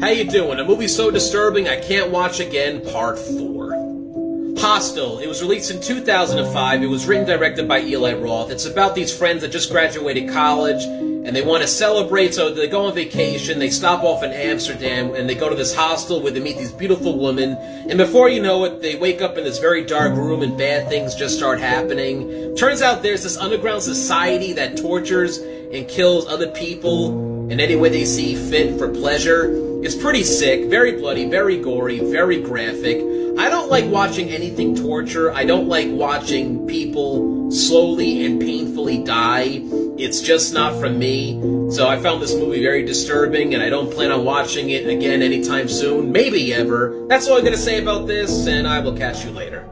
How you doing? A movie so disturbing I can't watch again, part 4. Hostel. It was released in 2005. It was written directed by Eli Roth. It's about these friends that just graduated college and they want to celebrate, so they go on vacation, they stop off in Amsterdam, and they go to this hostel where they meet these beautiful women, and before you know it, they wake up in this very dark room and bad things just start happening. Turns out there's this underground society that tortures and kills other people in any way they see fit for pleasure. It's pretty sick, very bloody, very gory, very graphic. I don't like watching anything torture. I don't like watching people slowly and painfully die. It's just not for me. So I found this movie very disturbing, and I don't plan on watching it again anytime soon. Maybe ever. That's all I'm going to say about this, and I will catch you later.